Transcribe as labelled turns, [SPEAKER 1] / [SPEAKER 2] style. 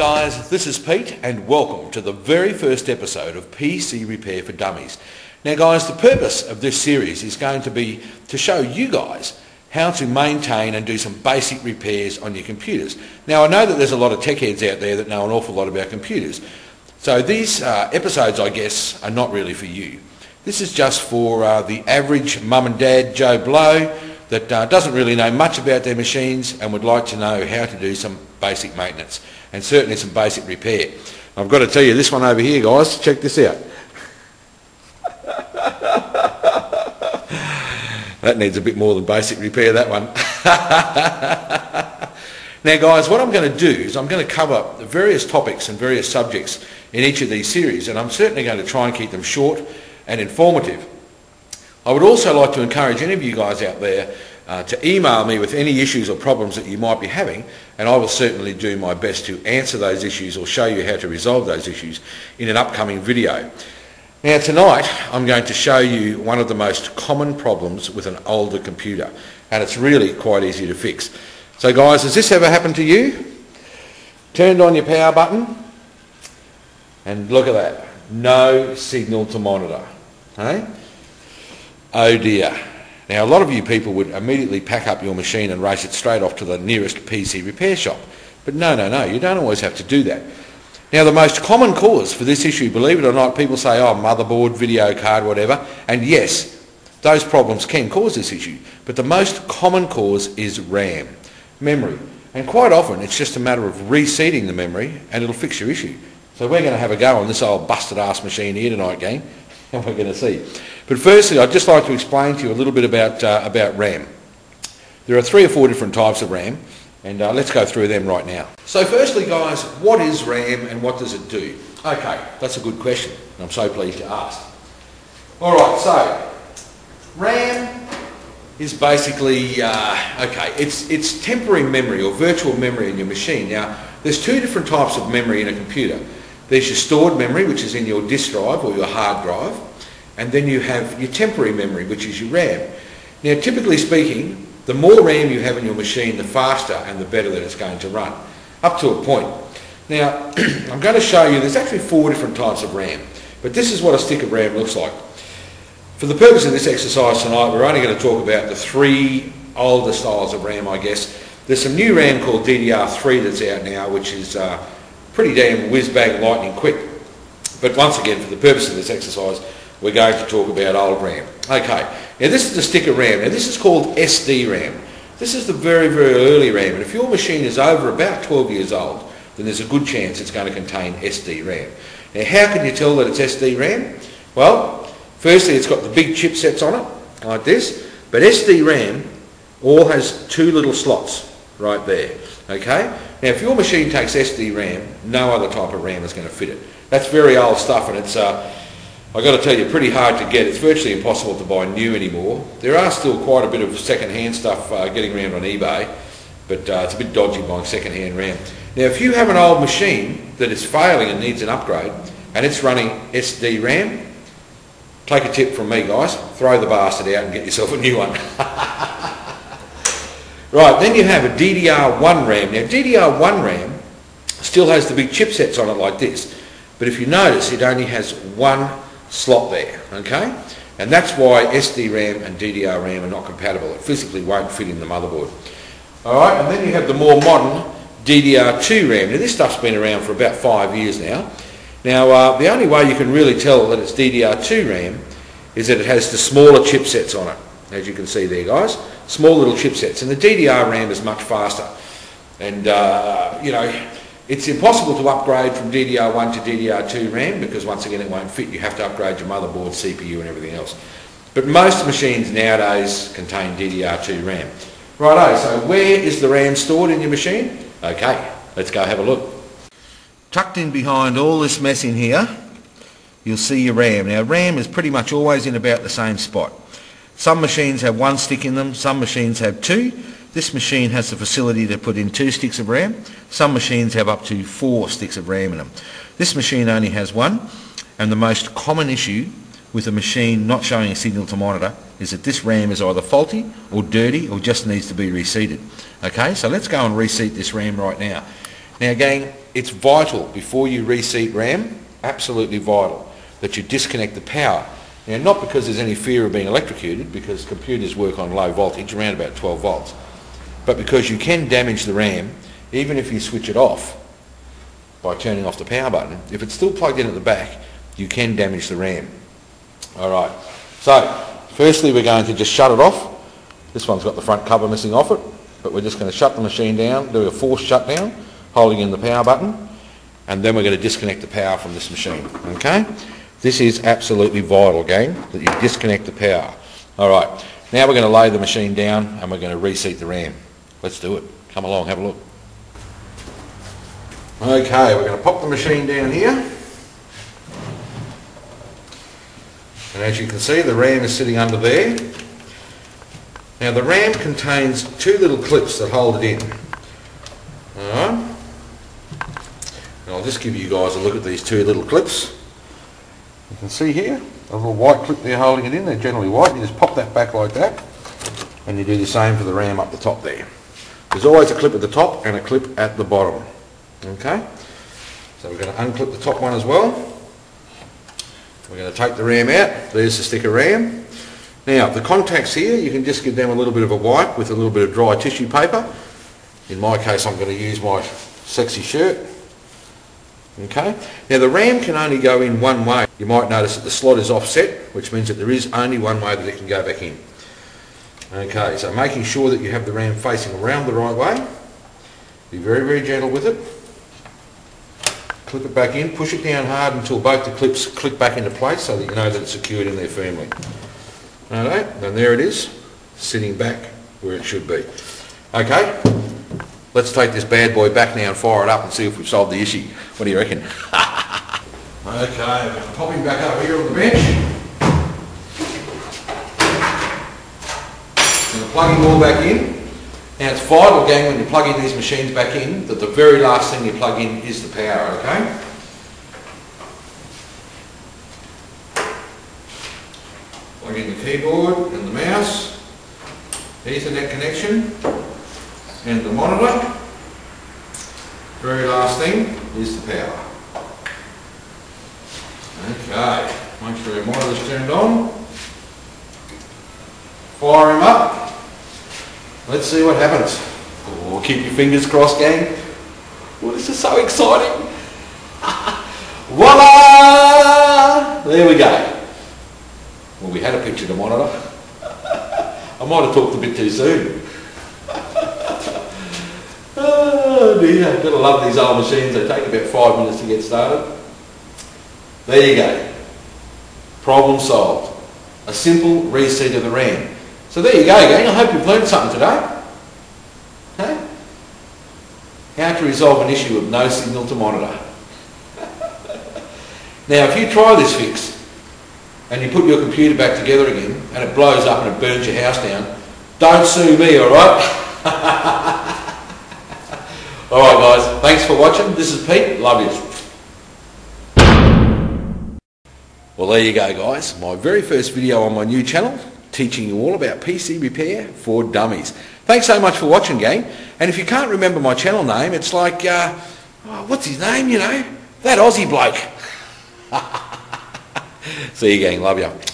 [SPEAKER 1] guys, this is Pete and welcome to the very first episode of PC Repair for Dummies. Now guys, the purpose of this series is going to be to show you guys how to maintain and do some basic repairs on your computers. Now I know that there's a lot of tech heads out there that know an awful lot about computers. So these uh, episodes, I guess, are not really for you. This is just for uh, the average mum and dad Joe Blow that uh, doesn't really know much about their machines and would like to know how to do some basic maintenance and certainly some basic repair. I've got to tell you this one over here guys, check this out. that needs a bit more than basic repair that one. now guys what I'm going to do is I'm going to cover various topics and various subjects in each of these series and I'm certainly going to try and keep them short and informative. I would also like to encourage any of you guys out there uh, to email me with any issues or problems that you might be having and I will certainly do my best to answer those issues or show you how to resolve those issues in an upcoming video. Now tonight I'm going to show you one of the most common problems with an older computer and it's really quite easy to fix. So guys, has this ever happened to you? Turned on your power button and look at that, no signal to monitor. Hey? Oh dear. Now a lot of you people would immediately pack up your machine and race it straight off to the nearest PC repair shop. But no, no, no, you don't always have to do that. Now the most common cause for this issue, believe it or not, people say, oh, motherboard, video card, whatever. And yes, those problems can cause this issue. But the most common cause is RAM, memory. And quite often it's just a matter of reseating the memory and it'll fix your issue. So we're going to have a go on this old busted ass machine here tonight, gang, and we're going to see. But firstly, I'd just like to explain to you a little bit about, uh, about RAM. There are three or four different types of RAM, and uh, let's go through them right now. So firstly, guys, what is RAM and what does it do? Okay, that's a good question, and I'm so pleased you asked. All right, so RAM is basically, uh, okay, it's, it's temporary memory or virtual memory in your machine. Now, there's two different types of memory in a computer. There's your stored memory, which is in your disk drive or your hard drive, and then you have your temporary memory, which is your RAM. Now, typically speaking, the more RAM you have in your machine, the faster and the better that it's going to run, up to a point. Now, I'm going to show you, there's actually four different types of RAM, but this is what a stick of RAM looks like. For the purpose of this exercise tonight, we're only going to talk about the three older styles of RAM, I guess. There's some new RAM called DDR3 that's out now, which is uh, pretty damn whiz-bang lightning quick. But once again, for the purpose of this exercise, we're going to talk about old RAM. Okay, now this is the sticker RAM. Now this is called SD RAM. This is the very, very early RAM. And if your machine is over about 12 years old, then there's a good chance it's going to contain SD RAM. Now how can you tell that it's SD RAM? Well, firstly it's got the big chipsets on it, like this. But SD RAM all has two little slots right there. Okay? Now if your machine takes SD RAM, no other type of RAM is going to fit it. That's very old stuff and it's, uh, I've got to tell you, pretty hard to get. It's virtually impossible to buy new anymore. There are still quite a bit of second-hand stuff uh, getting around on eBay, but uh, it's a bit dodgy buying second-hand RAM. Now if you have an old machine that is failing and needs an upgrade, and it's running SD RAM, take a tip from me guys, throw the bastard out and get yourself a new one. Right, then you have a DDR1 RAM. Now DDR1 RAM still has the big chipsets on it like this, but if you notice it only has one slot there, okay? And that's why SD RAM and DDR RAM are not compatible. It physically won't fit in the motherboard. Alright, and then you have the more modern DDR2 RAM. Now this stuff's been around for about five years now. Now uh, the only way you can really tell that it's DDR2 RAM is that it has the smaller chipsets on it, as you can see there guys small little chipsets. And the DDR RAM is much faster. And, uh, you know, it's impossible to upgrade from DDR1 to DDR2 RAM because once again it won't fit. You have to upgrade your motherboard, CPU and everything else. But most machines nowadays contain DDR2 RAM. Righto, so where is the RAM stored in your machine? Okay, let's go have a look. Tucked in behind all this mess in here, you'll see your RAM. Now RAM is pretty much always in about the same spot. Some machines have one stick in them, some machines have two. This machine has the facility to put in two sticks of RAM. Some machines have up to four sticks of RAM in them. This machine only has one, and the most common issue with a machine not showing a signal to monitor is that this RAM is either faulty or dirty or just needs to be reseated. Okay, so let's go and reseat this RAM right now. Now gang, it's vital before you reseat RAM, absolutely vital, that you disconnect the power. Now not because there's any fear of being electrocuted, because computers work on low voltage, around about 12 volts, but because you can damage the RAM even if you switch it off by turning off the power button. If it's still plugged in at the back, you can damage the RAM. Alright, so firstly we're going to just shut it off. This one's got the front cover missing off it, but we're just going to shut the machine down, do a forced shutdown, holding in the power button, and then we're going to disconnect the power from this machine. Okay? This is absolutely vital, gang, that you disconnect the power. Alright, now we're going to lay the machine down and we're going to reseat the RAM. Let's do it. Come along, have a look. Okay, we're going to pop the machine down here. And as you can see, the RAM is sitting under there. Now the RAM contains two little clips that hold it in. Alright. And I'll just give you guys a look at these two little clips. Can see here, a little white clip there holding it in. They're generally white. You just pop that back like that. And you do the same for the RAM up the top there. There's always a clip at the top and a clip at the bottom. Okay, so we're going to unclip the top one as well. We're going to take the RAM out. There's the stick of RAM. Now the contacts here, you can just give them a little bit of a wipe with a little bit of dry tissue paper. In my case I'm going to use my sexy shirt. Okay, now the RAM can only go in one way. You might notice that the slot is offset, which means that there is only one way that it can go back in. Okay, so making sure that you have the RAM facing around the right way. Be very, very gentle with it clip it back in, push it down hard until both the clips click back into place so that you know that it's secured in there firmly. Alright, and there it is, sitting back where it should be. Okay, let's take this bad boy back now and fire it up and see if we've solved the issue. What do you reckon? okay, pop him back up here on the bench. And plug him all back in. Now it's vital, gang, when you're plugging these machines back in, that the very last thing you plug in is the power, okay? Plug in the keyboard and the mouse, Ethernet connection, and the monitor. Very last thing is the power. Okay, make sure your monitor's turned on. Fire him up. Let's see what happens. Oh, keep your fingers crossed, gang. Oh, this is so exciting. Voila! There we go. Well, we had a picture to monitor. I might have talked a bit too soon. Oh dear, I've got to love these old machines. They take about five minutes to get started. There you go. Problem solved. A simple reset of the RAM. So there you go, gang. I hope you've learned something today. Huh? How to resolve an issue of no signal to monitor. now, if you try this fix and you put your computer back together again and it blows up and it burns your house down, don't sue me, alright? alright guys, thanks for watching. This is Pete. Love you. Well, there you go, guys. My very first video on my new channel teaching you all about PC repair for dummies. Thanks so much for watching, gang. And if you can't remember my channel name, it's like, uh, oh, what's his name, you know? That Aussie bloke. See you, gang. Love you.